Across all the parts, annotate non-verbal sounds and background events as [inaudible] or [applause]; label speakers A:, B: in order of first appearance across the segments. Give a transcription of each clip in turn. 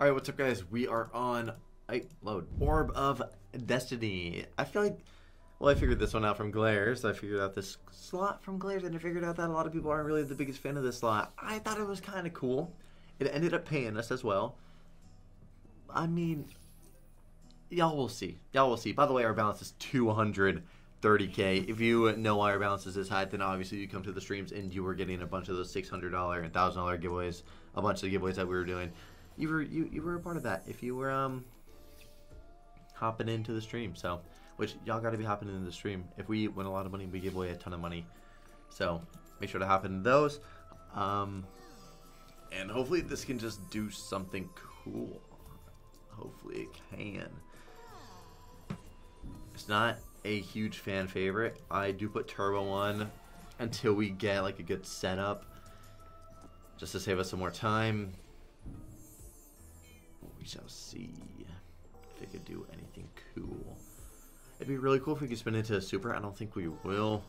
A: All right, what's up, guys? We are on I load Orb of Destiny. I feel like, well, I figured this one out from Glares. I figured out this slot from Glares, and I figured out that a lot of people aren't really the biggest fan of this slot. I thought it was kind of cool. It ended up paying us as well. I mean, y'all will see. Y'all will see. By the way, our balance is 230k. If you know why our balance is this high, then obviously you come to the streams and you were getting a bunch of those $600 and $1,000 giveaways, a bunch of the giveaways that we were doing. You were you, you were a part of that. If you were um hopping into the stream, so which y'all got to be hopping into the stream. If we win a lot of money, we give away a ton of money. So make sure to hop into those. Um, and hopefully this can just do something cool. Hopefully it can. It's not a huge fan favorite. I do put turbo on until we get like a good setup. Just to save us some more time. We shall see if it could do anything cool. It'd be really cool if we could spin into a super. I don't think we will.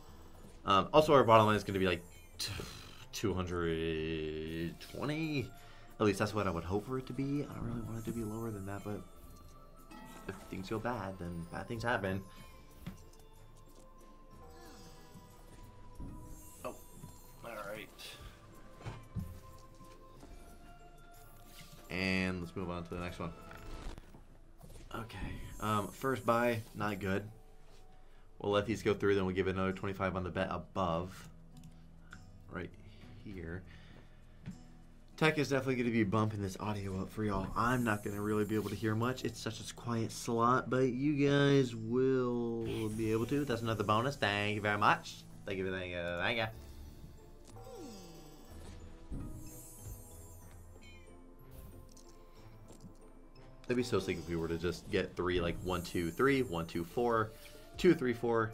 A: Um, also, our bottom line is going to be like 220. At least that's what I would hope for it to be. I don't really want it to be lower than that, but if things go bad, then bad things happen. And let's move on to the next one. Okay. Um, first buy, not good. We'll let these go through, then we'll give another 25 on the bet above. Right here. Tech is definitely going to be bumping this audio up for y'all. I'm not going to really be able to hear much. It's such a quiet slot, but you guys will be able to. That's another bonus. Thank you very much. Thank you, thank you, thank you. That'd be so sick if we were to just get three, like one, two, three, one, two, four, two, three, four.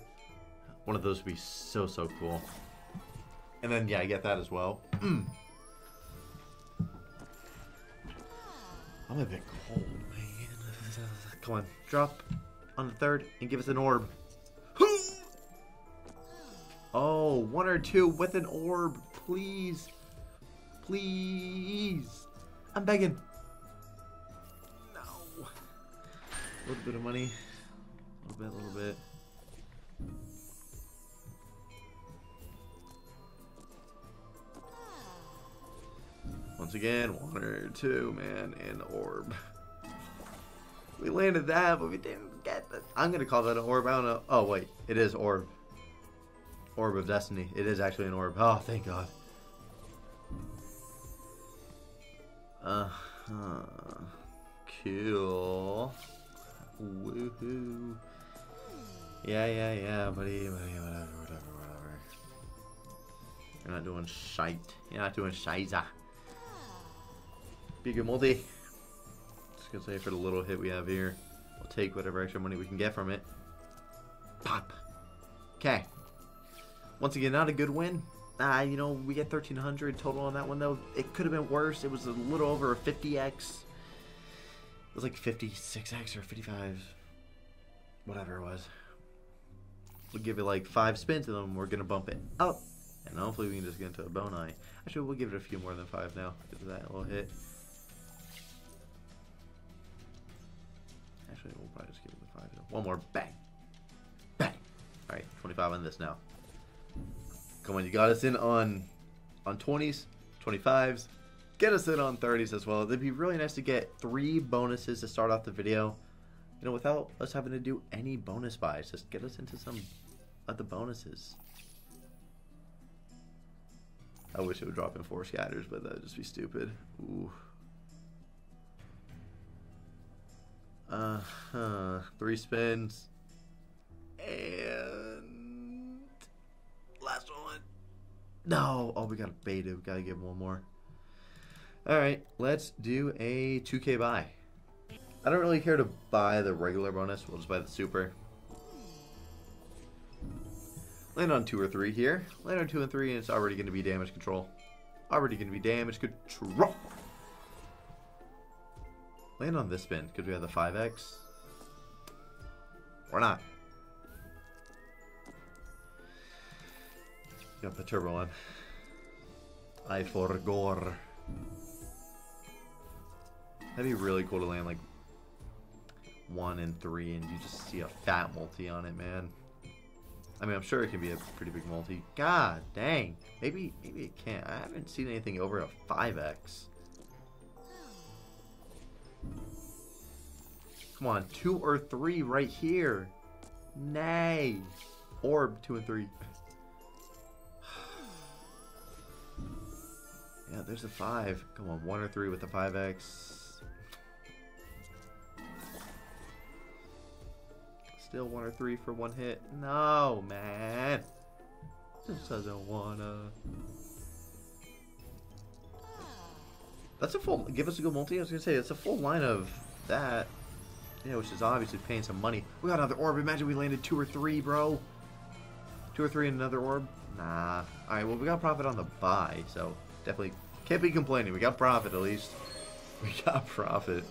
A: One of those would be so, so cool. And then, yeah, I get that as well. [clears throat] I'm a bit cold, man. Come on, drop on the third and give us an orb. [gasps] Oh, one or two with an orb, please. Please. I'm begging. A little bit of money. A little bit, a little bit. Once again, one or two, man, and orb. We landed that, but we didn't get that. I'm gonna call that an orb. I don't know. Oh wait, it is orb. Orb of Destiny. It is actually an orb. Oh, thank God. Uh huh. Cool. Woohoo. Yeah, yeah, yeah, buddy, buddy, whatever, whatever, whatever. You're not doing shite. You're not doing shiza. Big multi. Just gonna say for the little hit we have here, we'll take whatever extra money we can get from it. Pop. Okay. Once again, not a good win. Ah, you know, we get 1300 total on that one though. It could have been worse. It was a little over a 50x. Was like 56x or 55. Whatever it was. We'll give it like five spins and then we're gonna bump it up. And hopefully we can just get into a bone eye. Actually, we'll give it a few more than five now of that little hit. Actually, we'll probably just give it the five. One more. Bang. Bang. Alright, 25 on this now. Come on, you got us in on on 20s, 25s. Get us in on 30s as well. It'd be really nice to get three bonuses to start off the video. You know, without us having to do any bonus buys. Just get us into some of the bonuses. I wish it would drop in four scatters, but that would just be stupid. Ooh. Uh huh. Three spins. And last one. No. Oh, we got a beta. We gotta give one more. Alright, let's do a 2k buy. I don't really care to buy the regular bonus. We'll just buy the super. Land on two or three here. Land on two and three, and it's already going to be damage control. Already going to be damage control. Land on this spin, because we have the 5x. Or not. Got the turbo one. I forgore. That'd be really cool to land like one and three, and you just see a fat multi on it, man. I mean, I'm sure it can be a pretty big multi. God dang. Maybe maybe it can't. I haven't seen anything over a 5x. Come on, two or three right here. Nay. Orb, two and three. [sighs] yeah, there's a five. Come on, one or three with the 5x. Still one or three for one hit. No, man. Just doesn't wanna. That's a full. Give us a good multi. I was gonna say it's a full line of that. Yeah, which is obviously paying some money. We got another orb. Imagine we landed two or three, bro. Two or three in another orb. Nah. All right. Well, we got profit on the buy, so definitely can't be complaining. We got profit at least. [laughs] We got profit.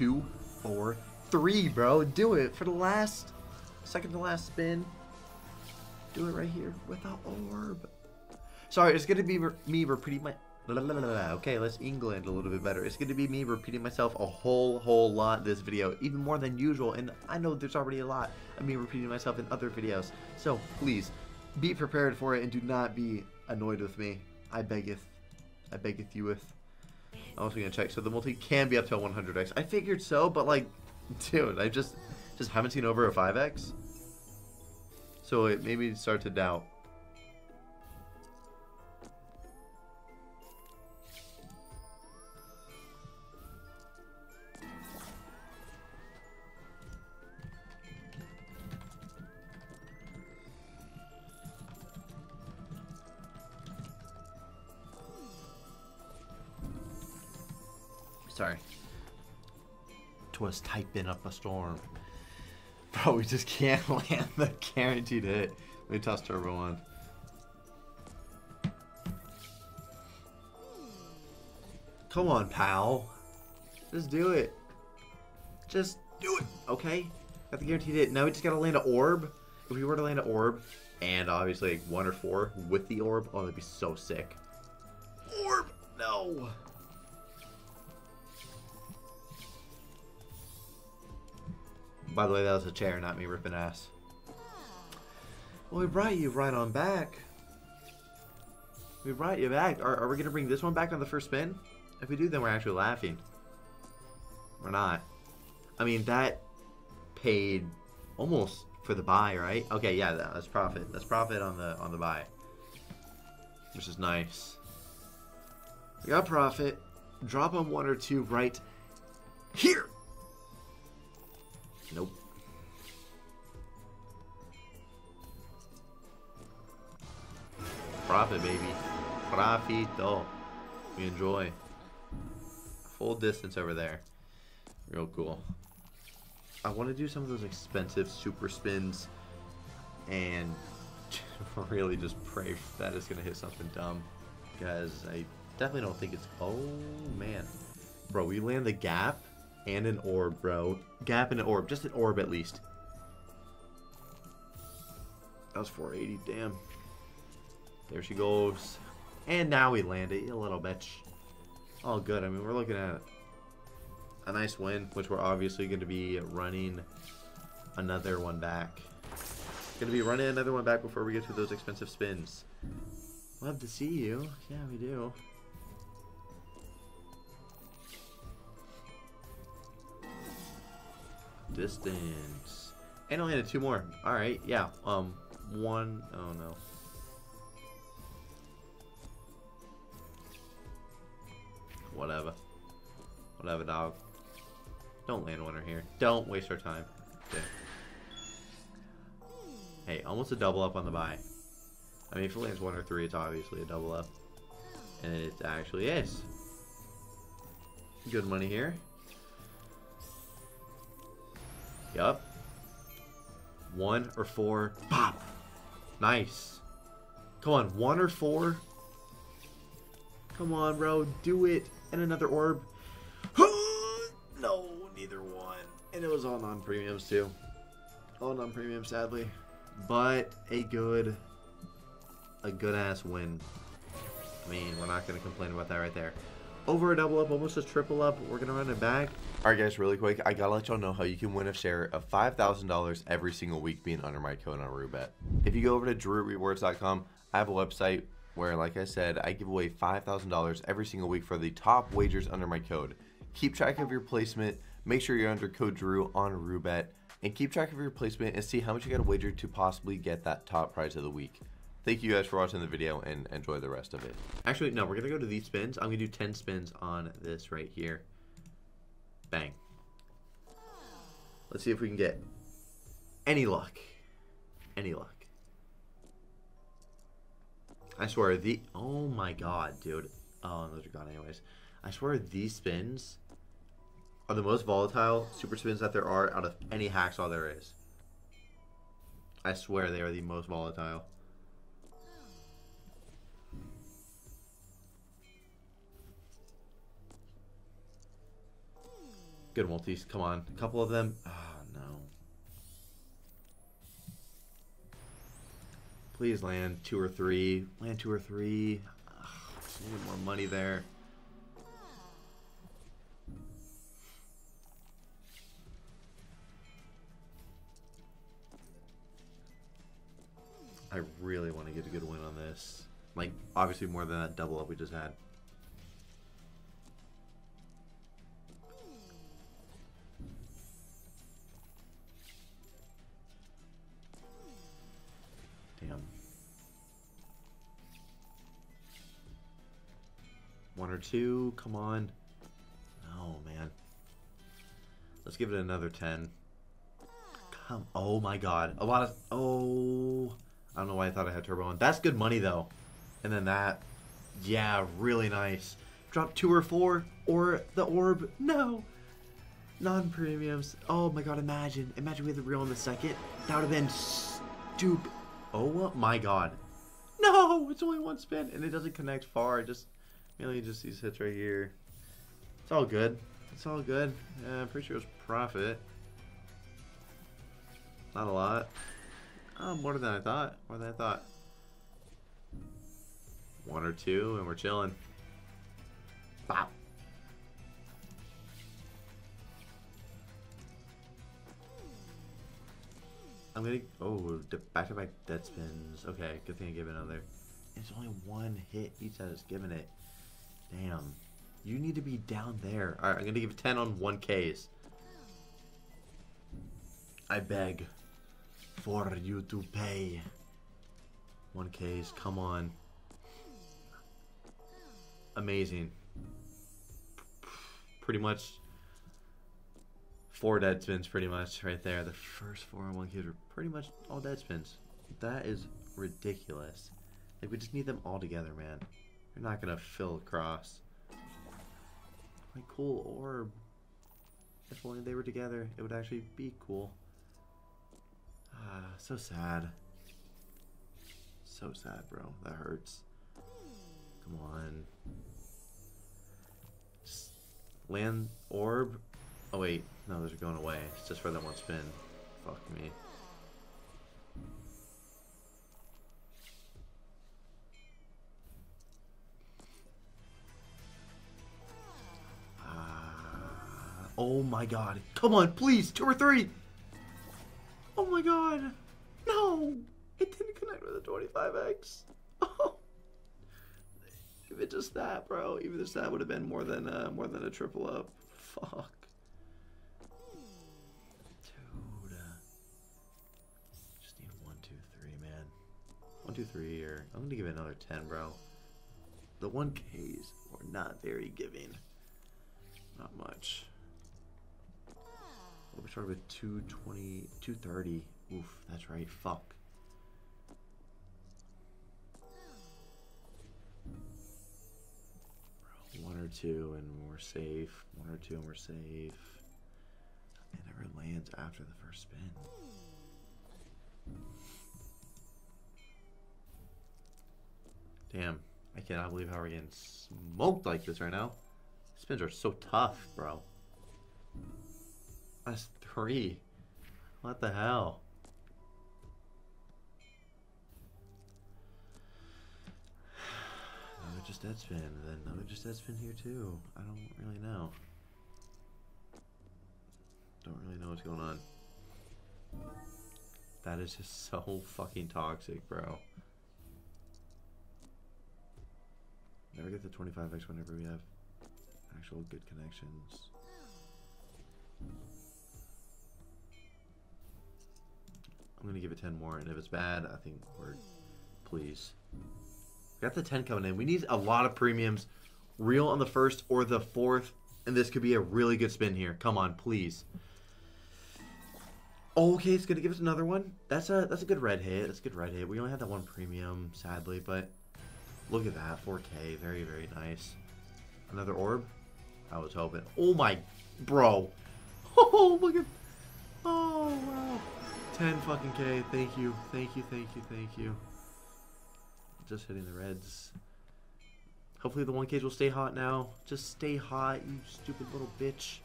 A: Two, four, three, bro. Do it for the last, second to last spin. Do it right here with the orb. Sorry, it's gonna be me repeating my. Okay, let's England a little bit better. It's gonna be me repeating myself a whole, whole lot this video, even more than usual. And I know there's already a lot of me repeating myself in other videos. So please, be prepared for it and do not be annoyed with me. I beggeth, I beggeth you with. I'm also gonna check. So the multi can be up to a 100x. I figured so, but like, [laughs] dude, I just just haven't seen over a 5x. So it made me start to doubt. A storm. [laughs] Bro, we just can't [laughs] land the guaranteed hit. Let me toss turbo on. Come on, pal. Just do it. Just do it, okay? Got the guaranteed hit. Now we just gotta land an orb. If we were to land an orb, and obviously like one or four with the orb, oh, that'd be so sick. Orb! No! By the way, that was a chair, not me ripping ass. Well, we brought you right on back. We brought you back. Are, are we going to bring this one back on the first spin? If we do, then we're actually laughing. We're not. I mean, that paid almost for the buy, right? Okay, yeah, that's profit. That's profit on the on the buy. Which is nice. We got profit. Drop on one or two right here. Nope. Profit, baby. Profito. We enjoy. Full distance over there. Real cool. I want to do some of those expensive super spins and [laughs] really just pray that it's going to hit something dumb. Because I definitely don't think it's... Oh, man. Bro, we land the gap and an orb, bro. Gap and an orb. Just an orb at least. That was 480, damn. There she goes. And now we land it, you little bitch. All good. I mean, we're looking at a nice win, which we're obviously going to be running another one back. Going to be running another one back before we get to those expensive spins. Love to see you. Yeah, we do. Distance. And I landed two more. Alright, yeah. Um, one. Oh no. Whatever. Whatever, dog. Don't land winner here. Don't waste our time. Okay. Hey, almost a double up on the buy. I mean, if it lands one or three, it's obviously a double up. And it actually is. Good money here. Yup. One or four. Pop. Nice. Come on, one or four. Come on, bro. Do it. And another orb. [gasps] no, neither one. And it was all non-premiums, too. All non-premium, sadly. but a good, a good ass win. I mean, we're not gonna complain about that right there. Over a double up, almost a triple up. We're gonna run it back. All right, guys, really quick, I gotta let y'all know how you can win a share of five thousand dollars every single week being under my code on Roobet. If you go over to drewrewards.com, I have a website where, like I said, I give away five thousand dollars every single week for the top wagers under my code. Keep track of your placement. Make sure you're under code Drew on Roobet and keep track of your placement and see how much you got to wager to possibly get that top prize of the week. Thank you guys for watching the video and enjoy the rest of it. Actually, no, we're going to go to these spins. I'm going to do 10 spins on this right here. Bang. Let's see if we can get any luck. Any luck. I swear, the... Oh my god, dude. Oh, those are gone anyways. I swear these spins are the most volatile super spins that there are out of any hacksaw there is. I swear they are the most volatile. Good multis. Come on. A couple of them. Oh, no. Please land two or three. Land two or three. Oh, need more money there. I really want to get a good win on this. Like, obviously more than that double up we just had. One or two. Come on. No, man. Let's give it another 10. Come. Oh, my God. A lot of... Oh... I don't know why I thought I had turbo on. That's good money, though. And then that. Yeah, really nice. Drop two or four. Or the orb. No. Non-premiums. Oh, my God. Imagine. Imagine we had the real in the second. That would have been stupid. Oh, my God. No! It's only one spin. And it doesn't connect far. Just... Mainly just these hits right here. It's all good. It's all good. Yeah, I'm pretty sure it was profit. Not a lot. Oh, more than I thought. More than I thought. One or two, and we're chilling. Bop. I'm gonna. Oh, back to back dead spins. Okay, good thing I gave it another. It's only one hit each that is giving it. Damn. You need to be down there. Alright, I'm to give 10 on 1Ks. I beg for you to pay. 1Ks, come on. Amazing. Pretty much four dead spins pretty much right there. The first four on 1Ks are pretty much all dead spins. That is ridiculous. Like, we just need them all together, man. You're not gonna fill across. My cool orb. If only they were together, it would actually be cool. Ah, so sad. So sad, bro. That hurts. Come on. Just land orb. Oh wait, no, those are going away. It's just for that one spin. Fuck me. Oh my god. Come on, please. Two or three. Oh my god. No. It didn't connect with the 25x. Oh. [laughs] It just that, bro. Even just that would have been more than uh, more than a triple up. Fuck. Dude. Just need one, two, three, man. One, two, three, or I'm gonna give it another 10, bro. The 1Ks were not very giving. Not much. We started with 220, 230. Oof, that's right. Fuck. One or two and we're safe. One or two and we're safe. It never lands after the first spin. Damn. I cannot believe how we're getting smoked like this right now. Spins are so tough, bro. That's three. What the hell? [sighs] Another just dead spin, then another just dead here too. I don't really know. Don't really know what's going on. That is just [laughs] so fucking toxic, bro. Never get the 25x whenever we have actual good connections. I'm gonna give it 10 more, and if it's bad, I think we're please. We Got the 10 coming in. We need a lot of premiums. Real on the first or the fourth, and this could be a really good spin here. Come on, please. okay, it's gonna give us another one. That's a that's a good red hit. That's a good red hit. We only had that one premium, sadly, but look at that, 4K, very very nice. Another orb. I was hoping. Oh my, bro. [laughs] Oh look at. Oh wow. 10 fucking K. Thank you. Thank you. Thank you. Thank you. Just hitting the reds. Hopefully the one cage will stay hot now. Just stay hot, you stupid little bitch.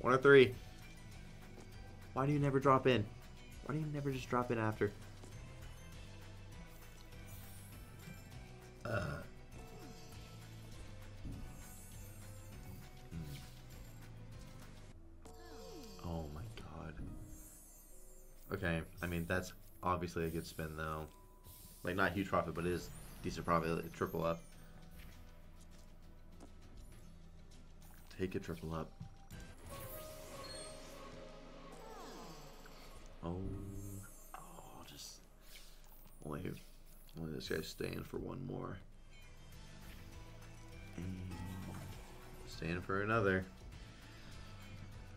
A: One or three. Why do you never drop in? Why do you never just drop in after? Uh. Okay, I mean, that's obviously a good spin though. Like, not huge profit, but it is decent profit. Triple up. Take a triple up. Oh, oh, just only, only this guy's staying for one more. And staying for another.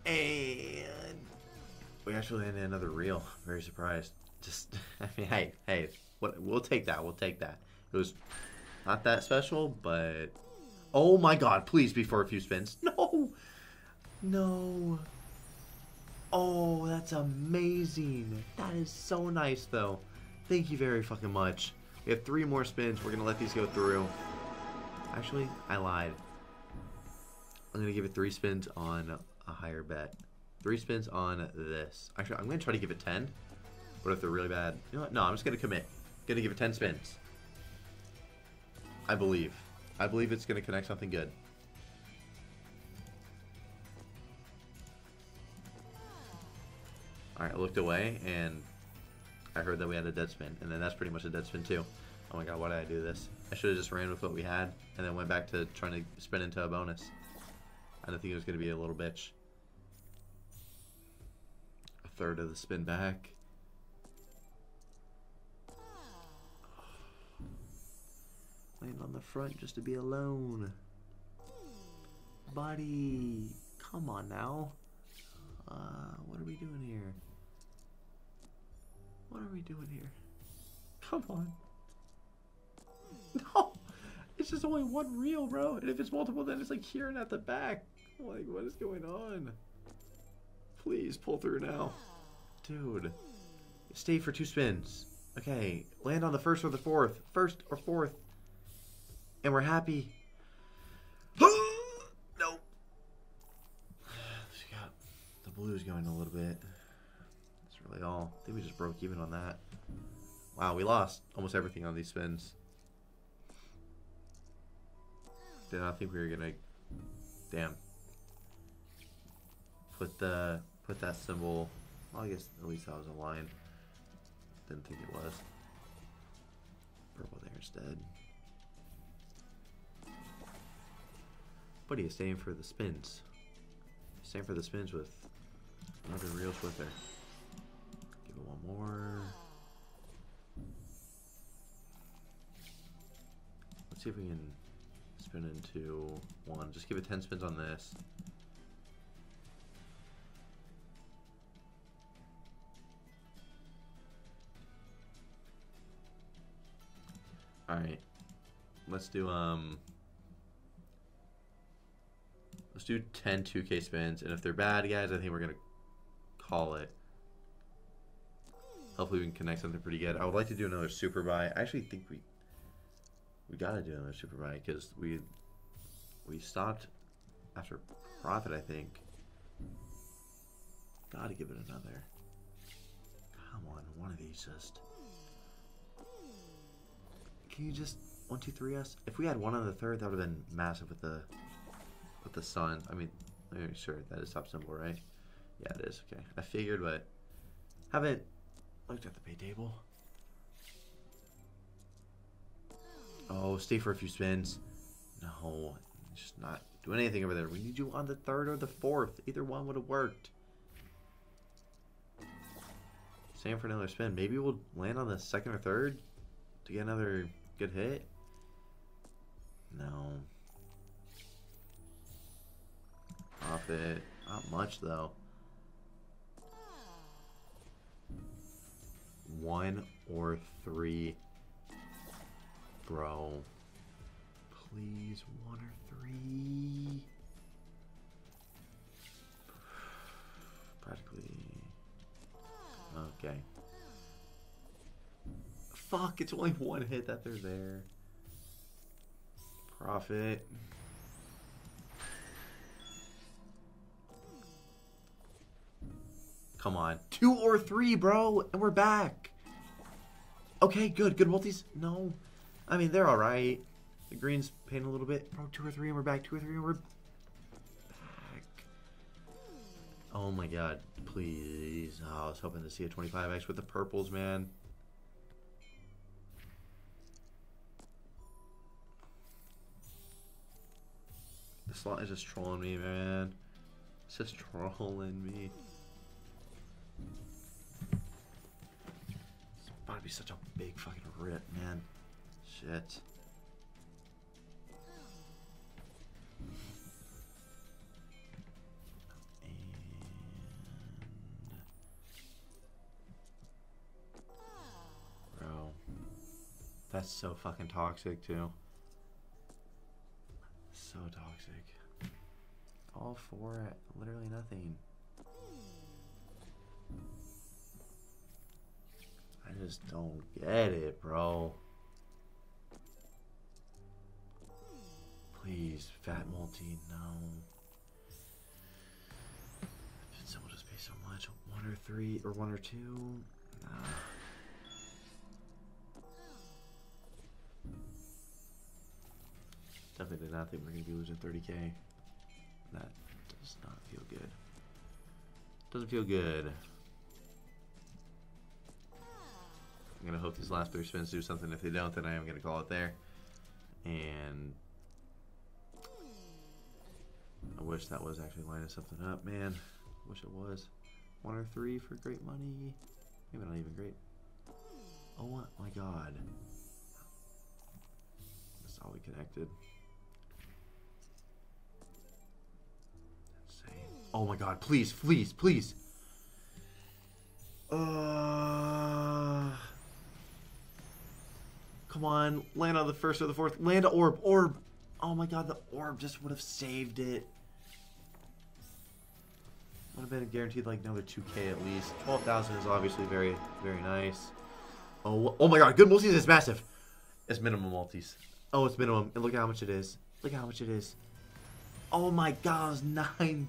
A: And we actually landed another reel. Very surprised. Just, [laughs] I mean, hey, hey, what, we'll take that. We'll take that. It was not that special, but oh my god! Please be for a few spins. [laughs] No, no. Oh, that's amazing. That is so nice, though. Thank you very fucking much. We have three more spins. We're gonna let these go through. Actually, I lied. I'm gonna give it three spins on a higher bet. Three spins on this. Actually, I'm gonna try to give it ten. What if they're really bad? You know what? No, I'm just gonna commit. Gonna give it ten spins. I believe. I believe it's gonna connect something good. Alright, I looked away and I heard that we had a dead spin, and then that's pretty much a dead spin too. Oh my god, why did I do this? I should have just ran with what we had, and then went back to trying to spin into a bonus. I didn't think it was going to be a little bitch. Third of the spin back. Land on the front just to be alone. Buddy, come on now. Uh, what are we doing here? What are we doing here? Come on. No! It's just only one reel, bro. And if it's multiple, then it's like here and at the back. Like, what is going on? Please, pull through now. Dude. Stay for two spins. Okay, land on the first or the fourth. First or fourth. And we're happy. [gasps] no. The blue's going a little bit. That's really all. I think we just broke even on that. Wow, we lost almost everything on these spins. Did not think we were gonna. Damn. Put the put that symbol. Well, I guess at least that was a line. Didn't think it was. Purple there instead. Buddy is staying for the spins. Staying for the spins with another real swifter. Give it one more. Let's see if we can spin into one. Just give it 10 spins on this. Alright. Let's do, um... Let's do 10 2k spins, and if they're bad, guys, I think we're going to call it. Hopefully we can connect something pretty good. I would like to do another super buy. I actually think we we gotta do another super buy because we we stopped after profit. I think. Gotta give it another. Come on, one of these just. Can you just one, two, three us? If we had one on the third, that would have been massive with the with the sun. I mean, I'm sure that is top symbol, right? Yeah, it is. Okay, I figured, but haven't looked at the pay table. Oh, stay for a few spins. No, just not doing anything over there. We need you on the third or the fourth. Either one would have worked. Same for another spin. Maybe we'll land on the second or third to get another good hit. No. Profit. Not much, though. One or three. Bro. Please, one or three. [sighs] Practically. Fuck, it's only one hit that they're there. Profit. Come on. Two or three, bro. And we're back. Okay, good. Good multis. No. I mean, they're alright. The green's paying a little bit. Bro, two or three and we're back. Two or three and we're back. Oh my god. Please. Oh, I was hoping to see a 25x with the purples, man. Slot is just trolling me, man. It's just trolling me. It's about to be such a big fucking rip, man. Shit. Bro. That's so fucking toxic, too. All four at literally nothing. I just don't get it, bro. Please, fat multi, no. Someone just pay so much. One or three, or one or two? Nah. Definitely did not think we are going to be losing 30k. That does not feel good. Doesn't feel good. I'm going to hope these last three spins do something. If they don't, then I am going to call it there. And I wish that was actually lining something up, man. Wish it was. One or three for great money. Maybe not even great. Oh my god. That's all we connected. Oh my god, please, please, please. Uh, come on, land on the first or the fourth. Land a orb, orb. Oh my god, the orb just would have saved it. Would have been guaranteed like another 2k at least. 12,000 is obviously very, very nice. Oh, oh my god, good multis is massive. It's minimum multis. Oh, it's minimum. And look at how much it is. Look at how much it is. Oh my god, it's 9,000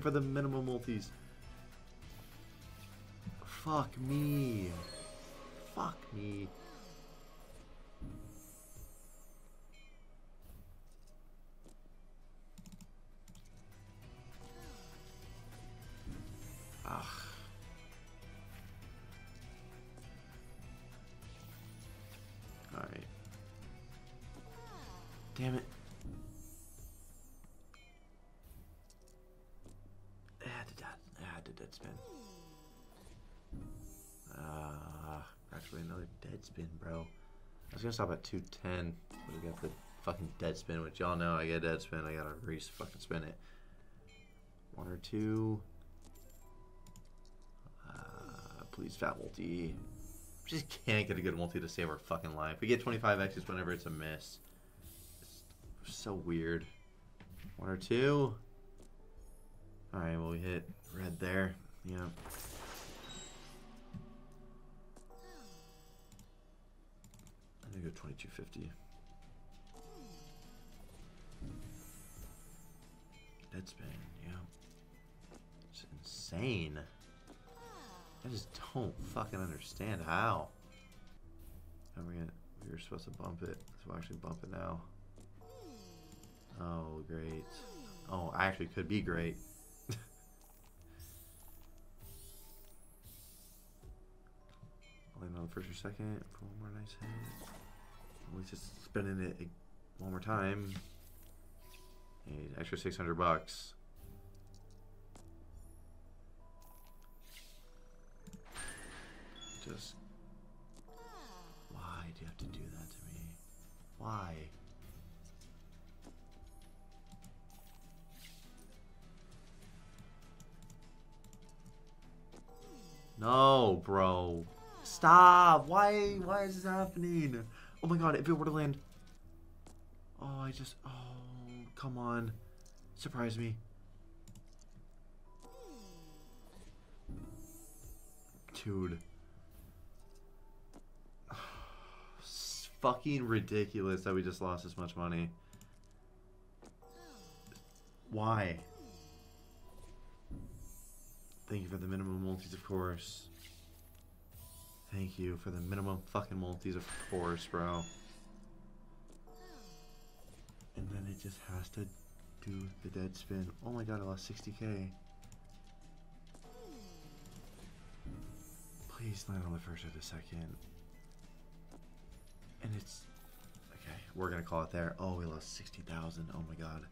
A: for the minimum multis. Fuck me. Fuck me. Ugh. Alright. Damn it. Actually another dead spin, bro. I was gonna stop at 210, but we got the fucking dead spin, which y'all know I get dead spin. I gotta re fucking spin it. One or two. Uh, please, fat multi. just can't get a good multi to save our fucking life. We get 25 X's whenever it's a miss. It's so weird. One or two. Alright, well, we hit red there. Yeah. I'm gonna go 2250. Dead spin, yeah. It's insane. I just don't fucking understand how. And we get We were supposed to bump it, so we'll actually bump it now. Oh, great. Oh, I actually could be great. [laughs] Land on the first or second for one more nice hit. Least just spending it one more time. Hey, extra 600 bucks. Just. Why do you have to do that to me? Why? No, bro. Stop. Why why is this happening? Oh my god, if it were to land. Oh, I just oh, come on. Surprise me. Dude. It's [sighs] fucking ridiculous that we just lost this much money. Why? Thank you for the minimum multis, of course. Thank you for the minimum fucking multis, of course, bro. And then it just has to do the dead spin. Oh my god, I lost 60k. Please land on the first or the second. And it's... Okay, we're gonna call it there. Oh, we lost 60,000. Oh my god.